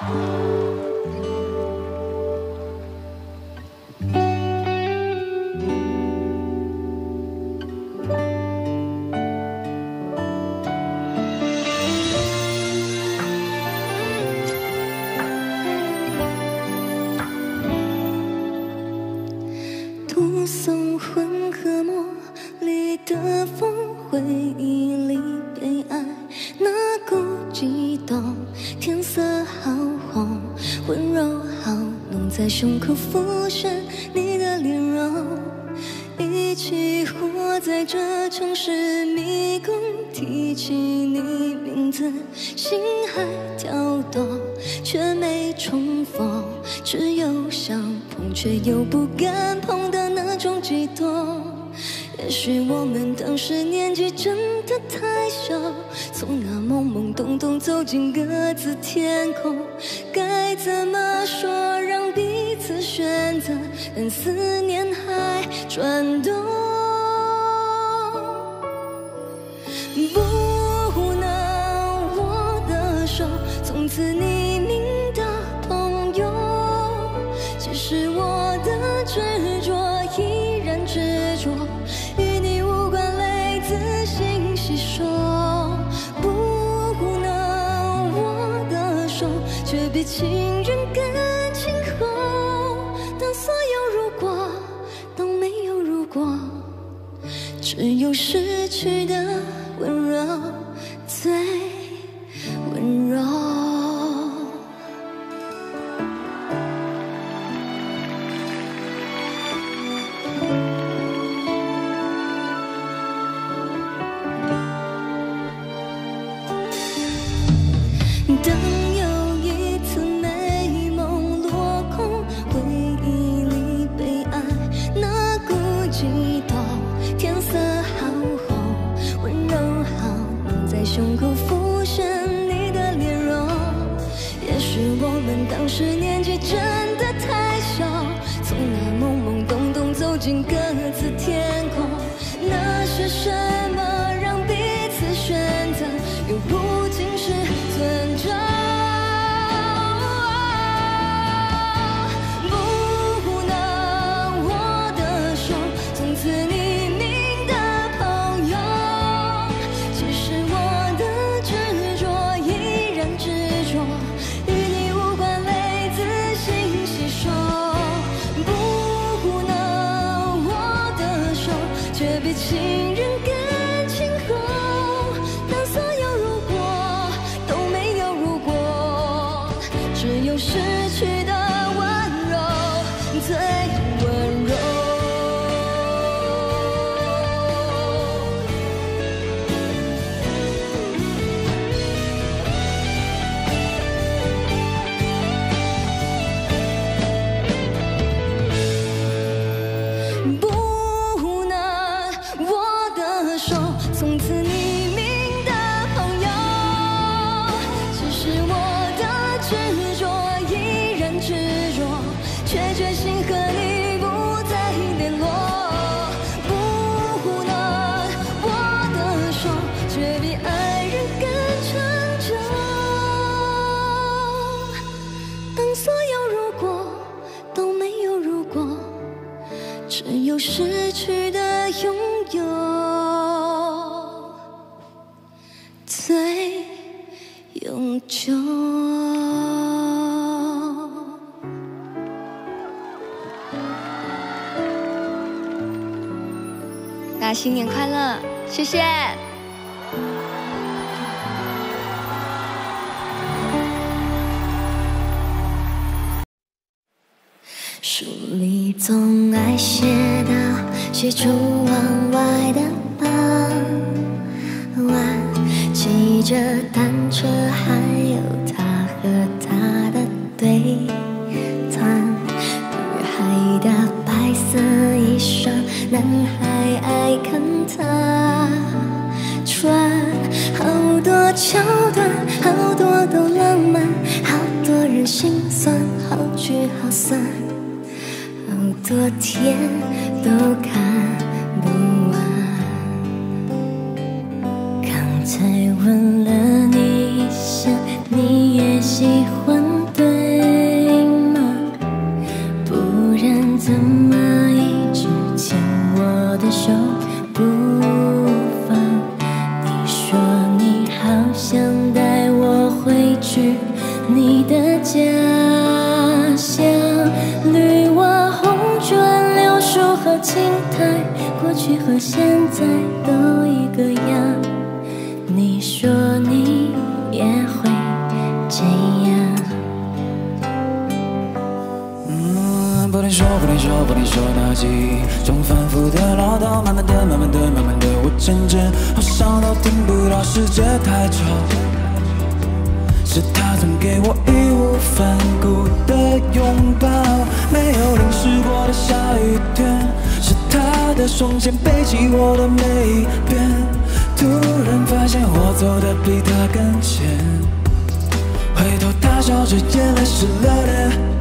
Música 却又不敢碰的那种悸动。也许我们当时年纪真的太小，从那懵懵懂懂走进各自天空，该怎么说让彼此选择？但思念还转动。不能握的手，从此你。去的却比亲只有失去的拥有最永久大家新年快乐谢谢。起初往外的傍晚，骑着单车，还有他和他的对谈。女孩的白色衣裳，男孩爱看她穿。好多桥段，好多都浪漫，好多人心酸，好聚好散，好多天都看。不完。刚才问了你。说，那记忆中反复的唠叨，慢慢的，慢慢的，慢慢的，我渐渐好像都听不到，世界太吵。是他曾给我义无反顾的拥抱，没有淋湿过的下雨天，是他的双肩背起我的每一遍。突然发现我走的比他更前，回头他笑着，眼泪湿了脸。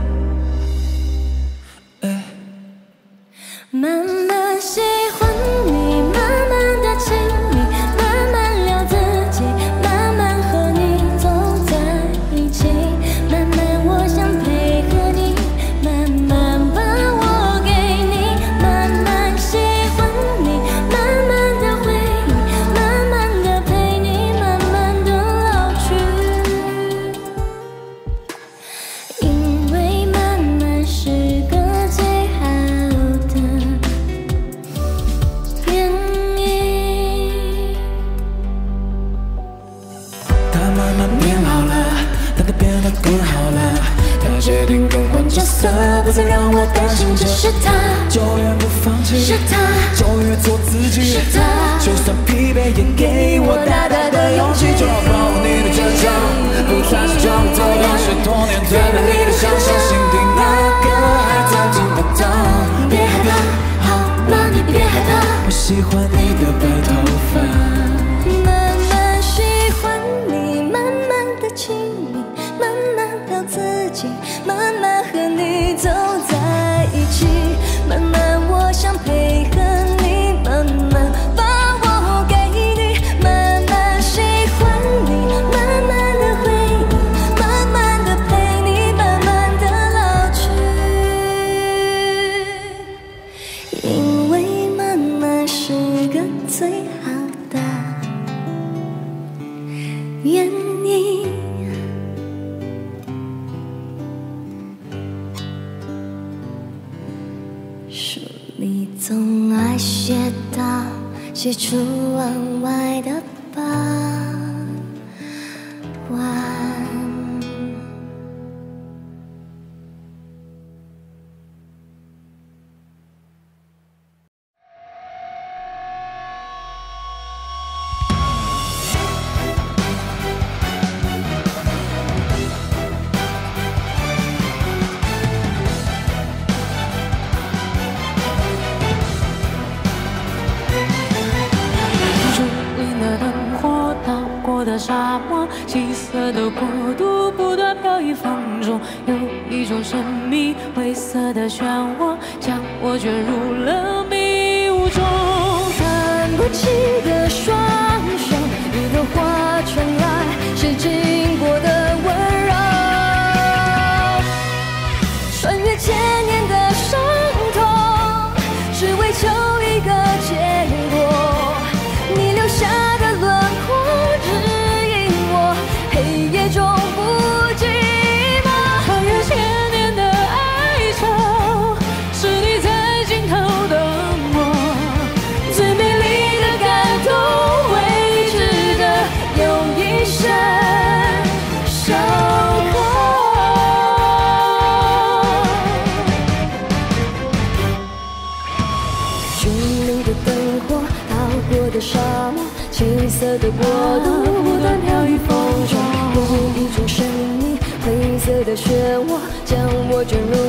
不再让我担心，这是他，就越不放弃，是他，就越做自己，是他，就算疲惫也给我大大的勇气，就要保护你的坚强，不再是装作都是多年最美丽的想象，心底那个还在听不到，别害怕，好吗？你别害怕，我喜欢你的白头喜出望外卷入了迷雾中看不清夜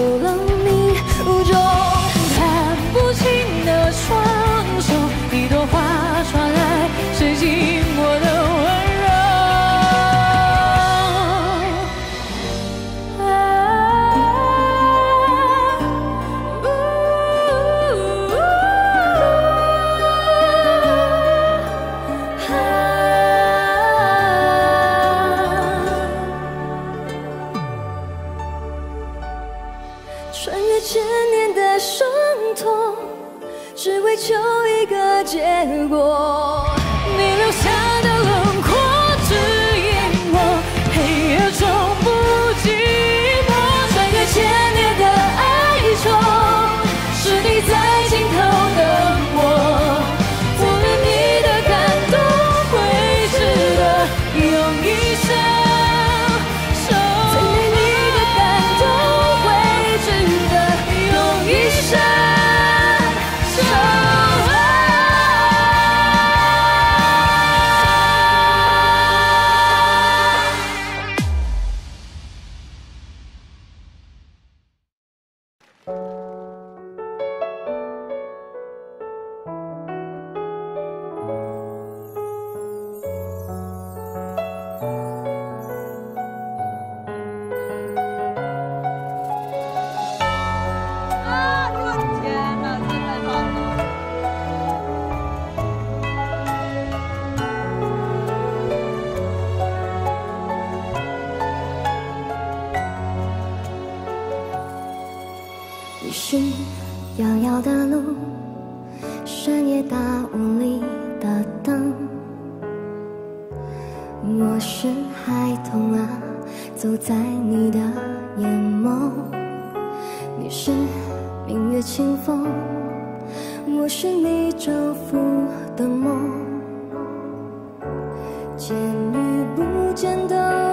我是孩童啊走在你的眼眸你是明月清风我是你照拂的梦。见与不见都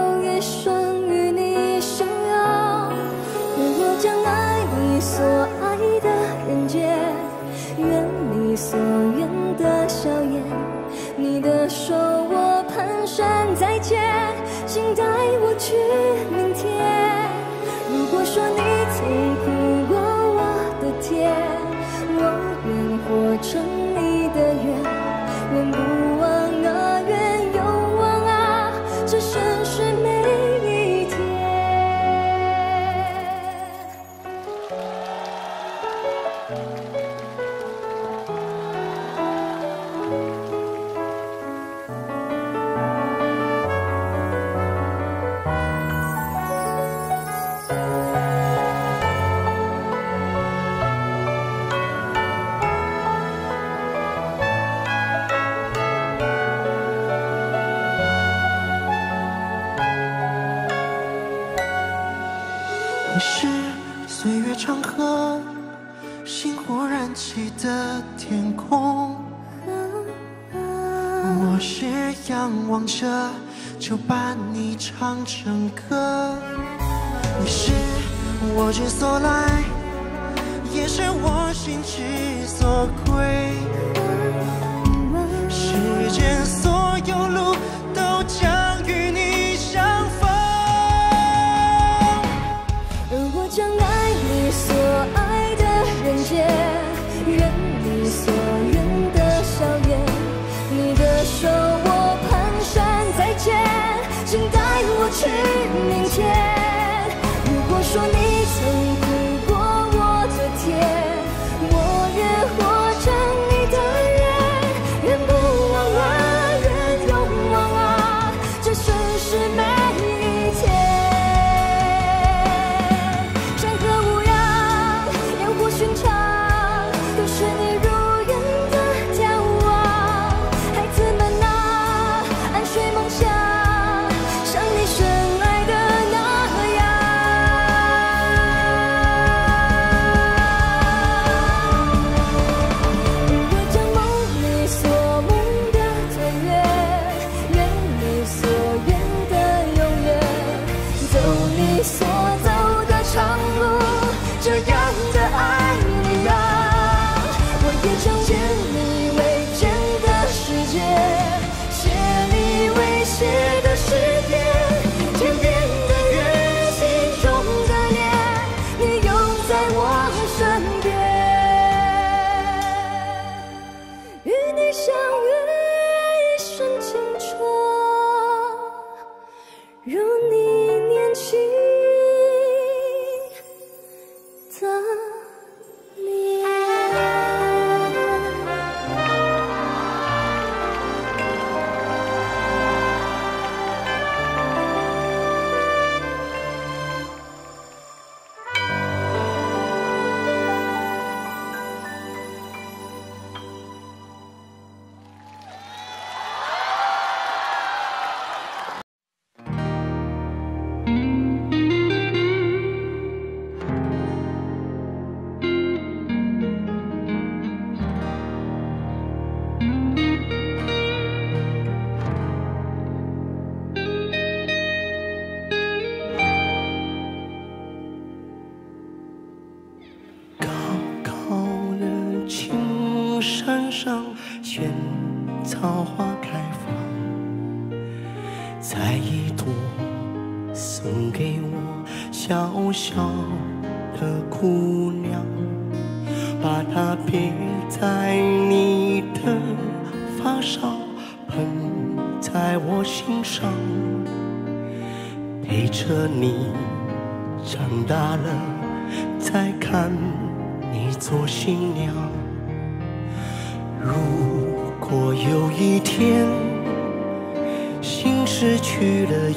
你所愿。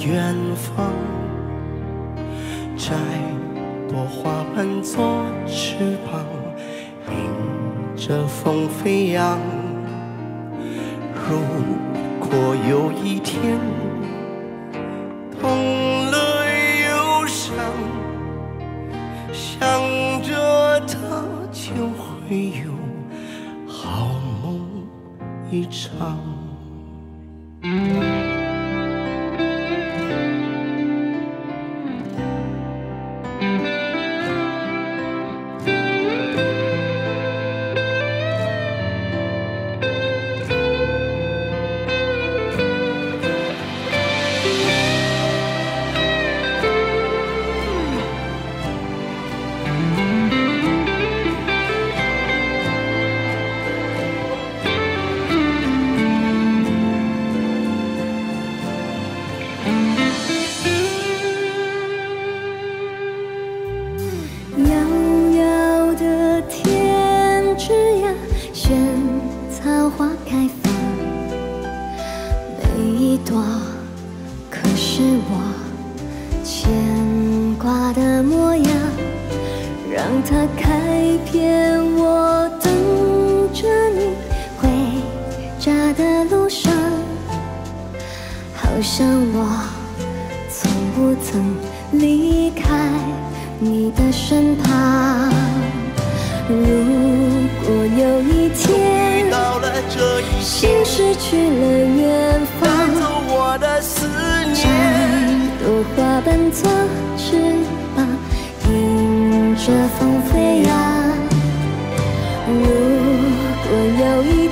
远方摘朵花瓣做翅膀，迎着风飞扬。如果有一天痛了，忧伤想着他，就会有好梦一场。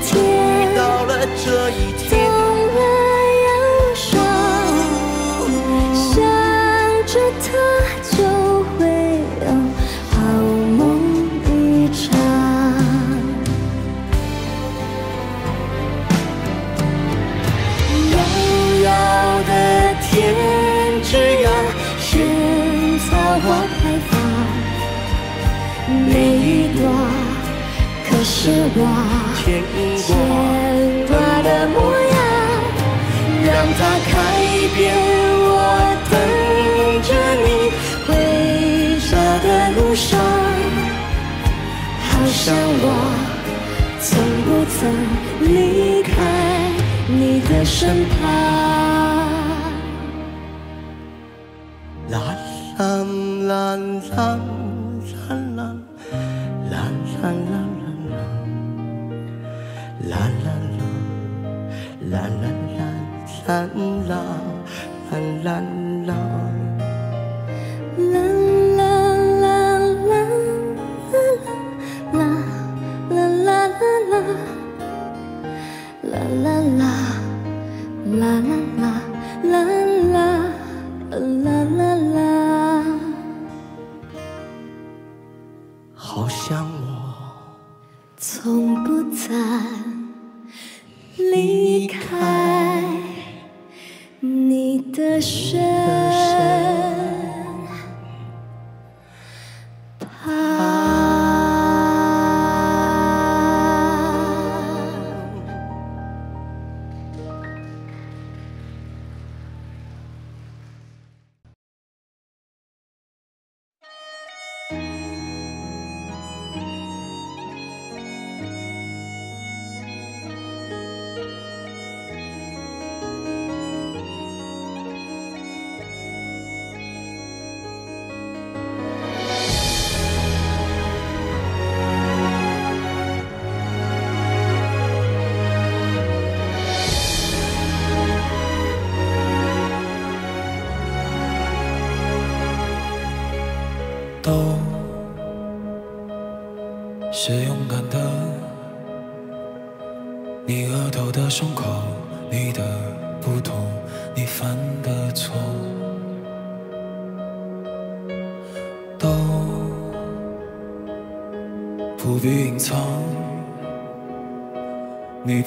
天到了这一懂天，了忧伤，想着他就会有好梦一场。遥遥的天之涯，萱草花开放，每一朵可是我牵牵，挂的模样，让它开遍我等着你回家的路上，好像我从不曾离开你的身旁。啦啦啦啦啦啦啦啦啦啦啦啦啦啦啦啦啦啦。啦啦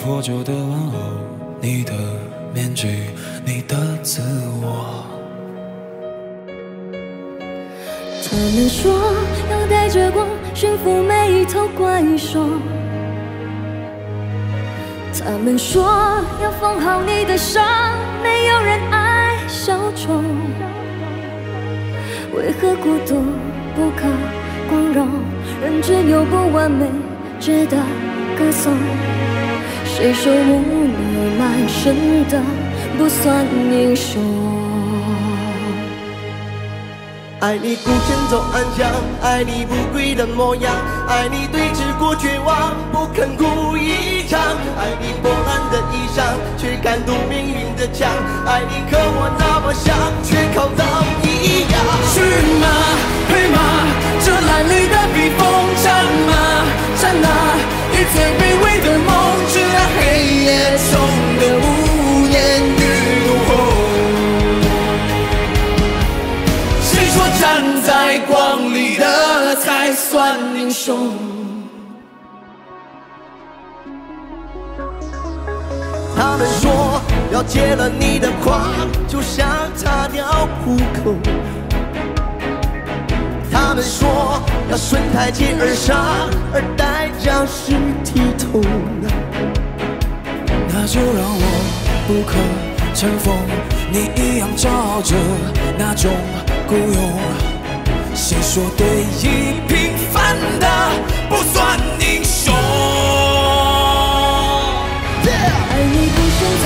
破旧的玩偶，你的面具，你的自我。他们说要带着光驯服每一头怪兽，他们说要缝好你的伤，没有人爱小丑。为何孤独不可光荣，人只有不完美，值得歌颂。谁说母女满身的不算英雄？爱你孤身走暗巷，爱你不跪的模样，爱你对峙过绝望，不肯哭一场，爱你破烂的衣裳，却敢堵命运的枪，爱你和我那么像，却靠到一样。去吗？配吗？这褴褛的披风，战吗？战啊！最卑微的梦，直到黑夜中的无言与怒吼。谁说站在光里的才算英雄。他们说要戒了你的狂，就像擦掉虎口。他们说要顺台阶而上，而代价是低头。那就让我不可乘风，你一样骄傲着那种。孤勇，谁说对弈平凡的不算英雄？爱你孤身走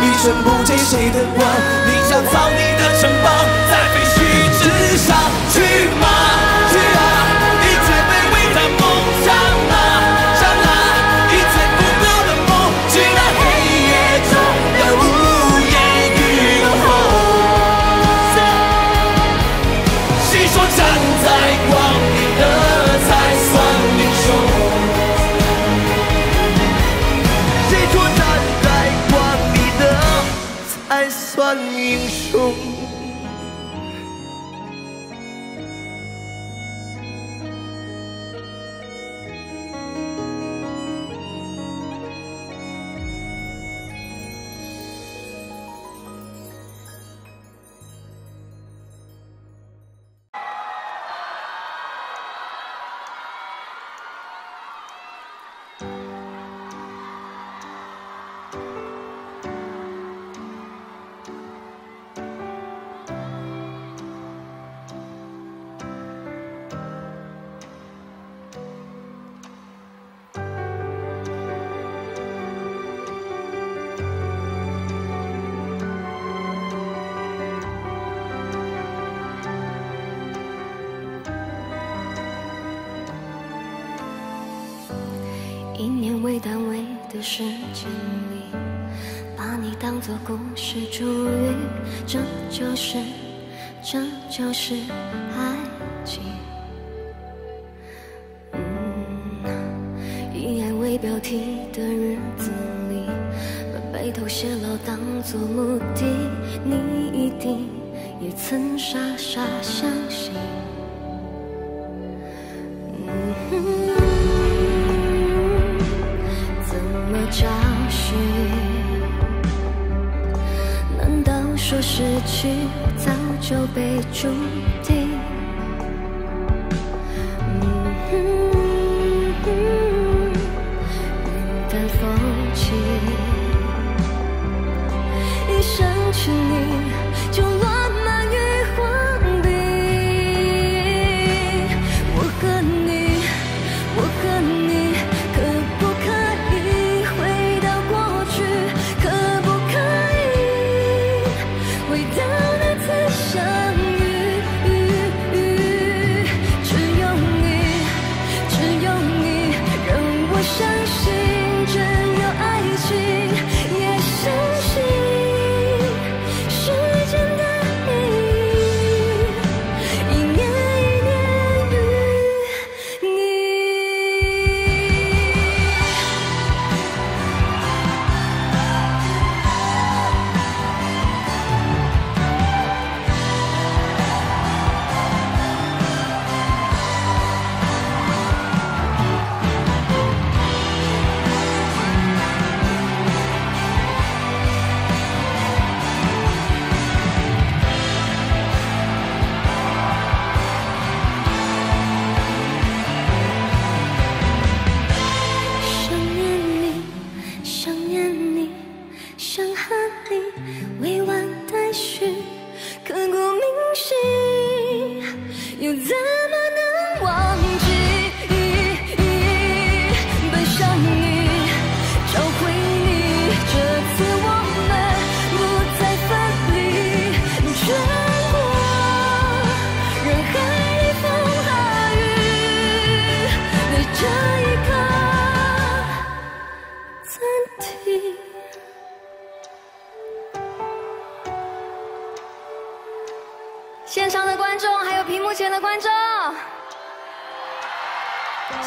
一尘不见谁的光，你想造你的城堡，时间里，把你当作故事主语，这就是，这就是爱情。嗯，以爱为标题的日子里，把白头偕老当作目的，你一定也曾傻傻相去早就被注？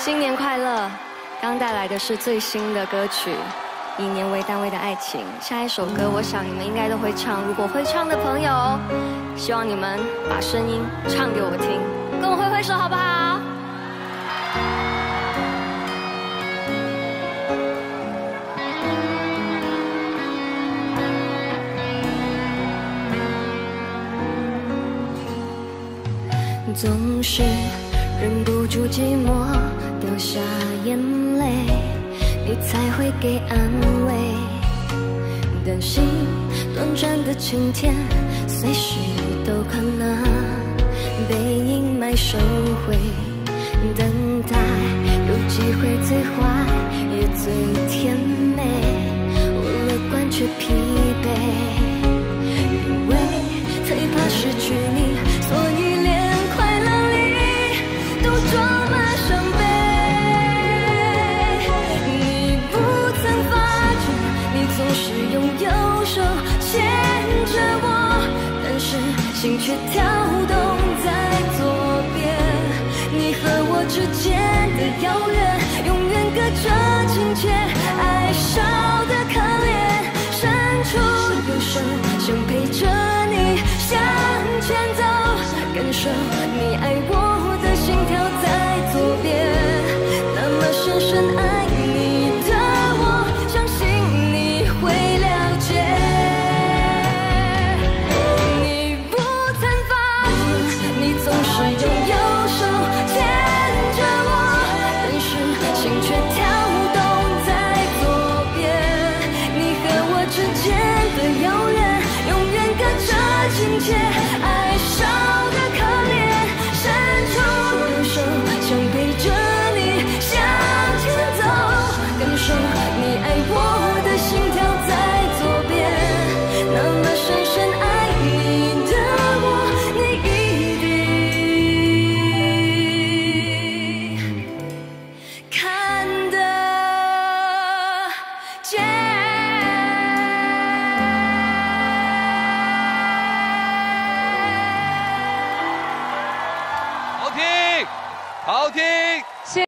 新年快乐！刚带来的是最新的歌曲。以年为单位的爱情，下一首歌，我想你们应该都会唱。如果会唱的朋友，希望你们把声音唱给我听，跟我挥挥手好不好？总是忍不住寂寞，流下眼泪。你才会给安慰，担心短暂的晴天随时都可能被阴霾收回，等待有机会最坏也最甜美，我乐观却疲惫，因为最怕失去你，所心却跳动在左边，你和我之间的遥远，永远隔着亲切，爱少的可怜，伸出右手想陪着你向前走，感受你爱我的心跳在左边，那么深深爱。